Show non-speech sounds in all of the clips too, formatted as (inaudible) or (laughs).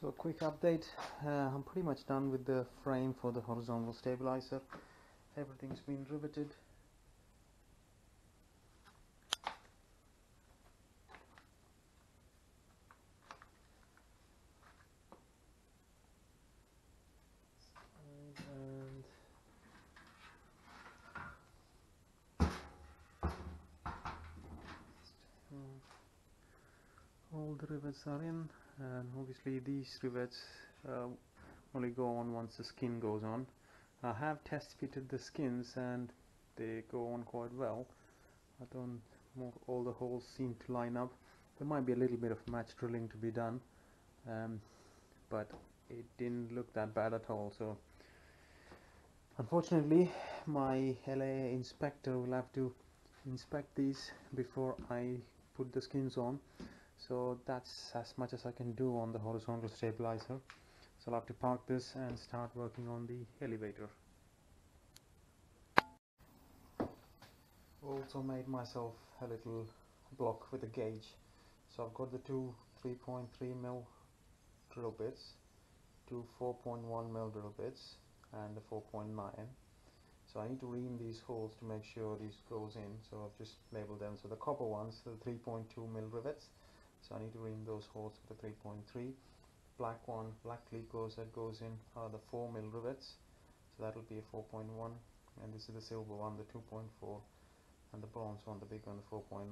So a quick update, uh, I'm pretty much done with the frame for the horizontal stabilizer. Everything's been riveted. All the rivets are in and obviously these rivets uh, only go on once the skin goes on. I have test fitted the skins and they go on quite well. I don't all the holes seem to line up. There might be a little bit of match drilling to be done um, but it didn't look that bad at all. So unfortunately my LAA inspector will have to inspect these before I put the skins on so that's as much as I can do on the horizontal stabilizer. So I'll have to park this and start working on the elevator. Also made myself a little block with a gauge. So I've got the two 3.3 mil drill bits two 4.1 mil drill bits and a 4.9 so I need to ream these holes to make sure these goes in. So I've just labeled them. So the copper ones the 3.2 mil rivets so I need to ream those holes for the 3.3 black one black Clecos that goes in are the 4 mil rivets so that will be a 4.1 and this is the silver one the 2.4 and the bronze one the big one the 4.9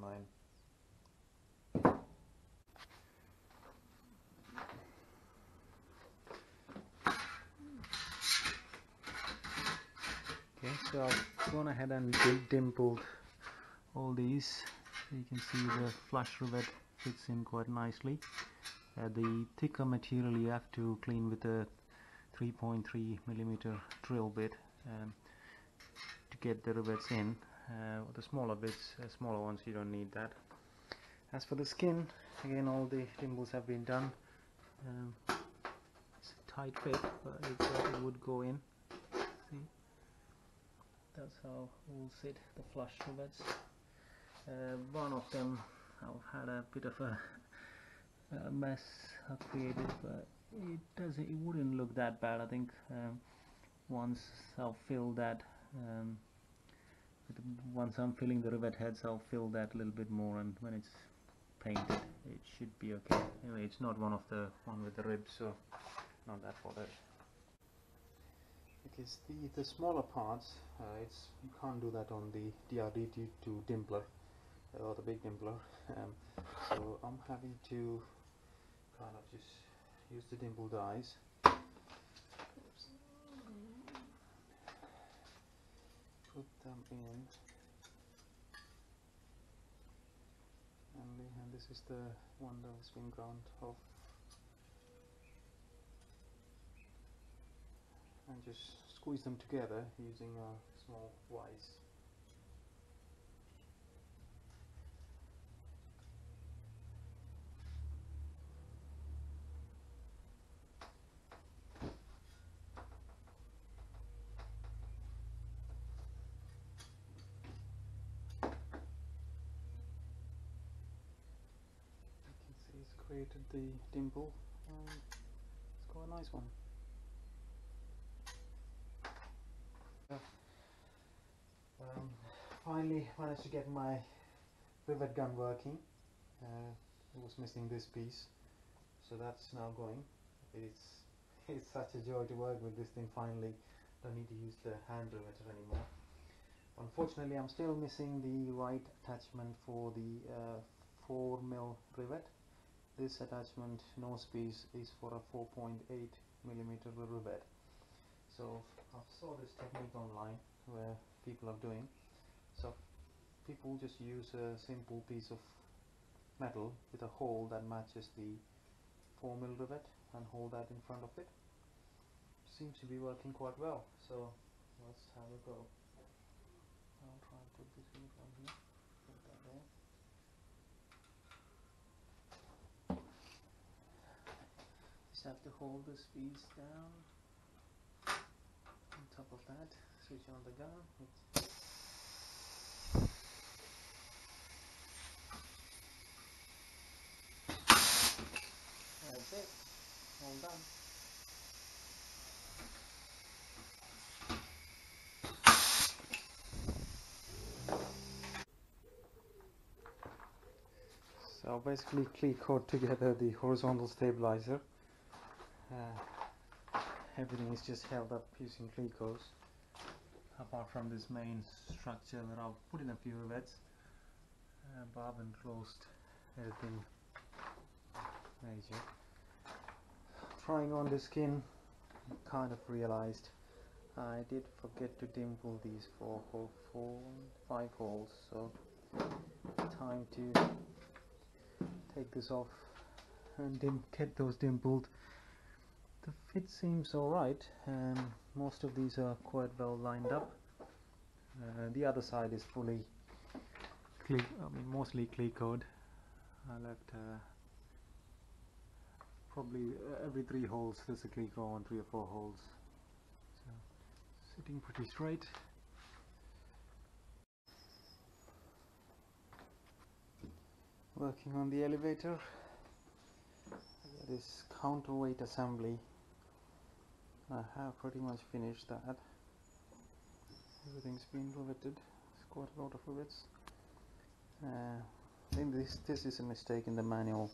okay so I've gone ahead and dimpled all these. You can see the flush rivet fits in quite nicely. Uh, the thicker material you have to clean with a 3.3 millimeter drill bit um, to get the rivets in. Uh, the smaller bits uh, smaller ones you don't need that. As for the skin again all the dimples have been done. Um, it's a tight fit but it, it would go in. See? That's how we'll sit the flush rivets. Uh, one of them I've had a bit of a, a mess I've created but it doesn't it wouldn't look that bad I think um, once I'll fill that um, once I'm filling the rivet heads I'll fill that a little bit more and when it's painted it should be okay. Anyway it's not one of the one with the ribs so not that bothered. Because the the smaller parts uh, it's you can't do that on the DRD2 dimpler or the big dimpler um, so I'm having to kind of just use the dimple dies. Put them in. And this is the one that has been ground off. And just squeeze them together using a small vise created the dimple and it's quite a nice one. Um, finally managed to get my rivet gun working. Uh, it was missing this piece so that's now going. It's (laughs) it's such a joy to work with this thing finally. Don't need to use the hand riveter anymore. Unfortunately I'm still missing the right attachment for the uh, 4 mil rivet this attachment nose piece is for a 4.8 millimeter rivet so I saw this technique online where people are doing. So people just use a simple piece of metal with a hole that matches the 4 mil rivet and hold that in front of it. Seems to be working quite well. So let's have a go have to hold this piece down. On top of that, switch on the gun. It's That's it. All done. So basically click hold together the horizontal stabilizer uh, everything is just held up using clecos apart from this main structure where I've put in a few rivets. Uh, but I haven't closed anything major. Trying on the skin kind of realized. I did forget to dimple these four, four, four, five holes so time to take this off and dim get those dimpled the fit seems alright and most of these are quite well lined up. Uh, the other side is fully cle I mean mostly clecoed I left uh, probably uh, every three holes there's a cleco on three or four holes. So sitting pretty straight. Working on the elevator. This counterweight assembly I have pretty much finished that. Everything's been riveted it's quite a lot of rivets. Uh, I think this this is a mistake in the manual.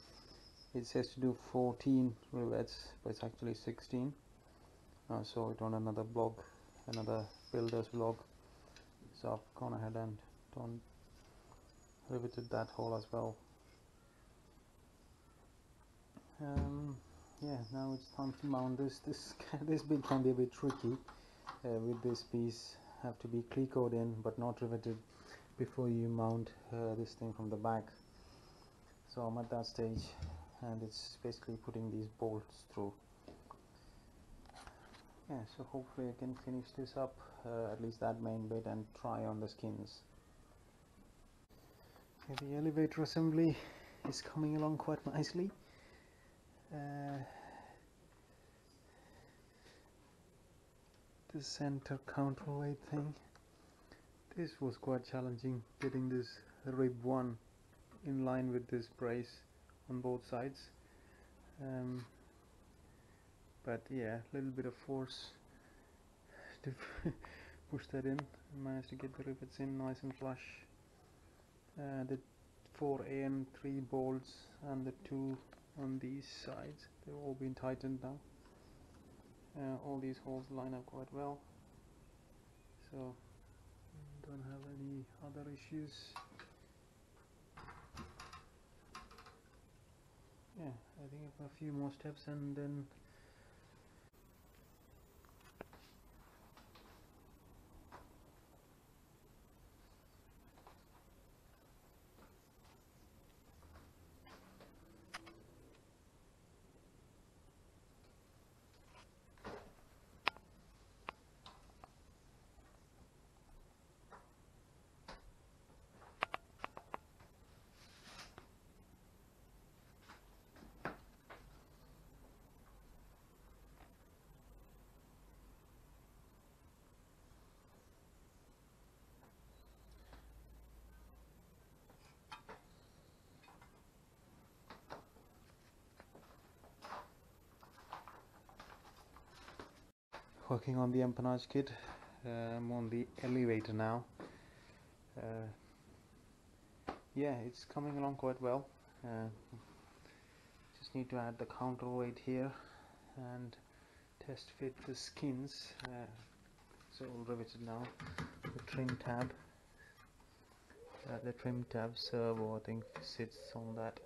It says to do 14 rivets but it's actually 16 I saw it on another blog another builder's blog. So I've gone ahead and done riveted that hole as well. Um, yeah now it's time to mount. This this (laughs) this bit can be a bit tricky uh, with this piece. Have to be clecoed in but not riveted before you mount uh, this thing from the back. So I'm at that stage and it's basically putting these bolts through. Yeah so hopefully I can finish this up uh, at least that main bit and try on the skins. Okay, the elevator assembly is coming along quite nicely the center counterweight thing. This was quite challenging getting this rib one in line with this brace on both sides. Um, but yeah a little bit of force to (laughs) push that in. Managed to get the rivets in nice and flush. Uh, the 4A and 3 bolts and the two on these sides. They've all been tightened now. Uh, all these holes line up quite well. So don't have any other issues. Yeah I think a few more steps and then working on the empennage kit uh, I'm on the elevator now. Uh, yeah it's coming along quite well. Uh, just need to add the counterweight here and test fit the skins. Uh, it's all riveted now. The trim tab. Uh, the trim tab servo I think sits on that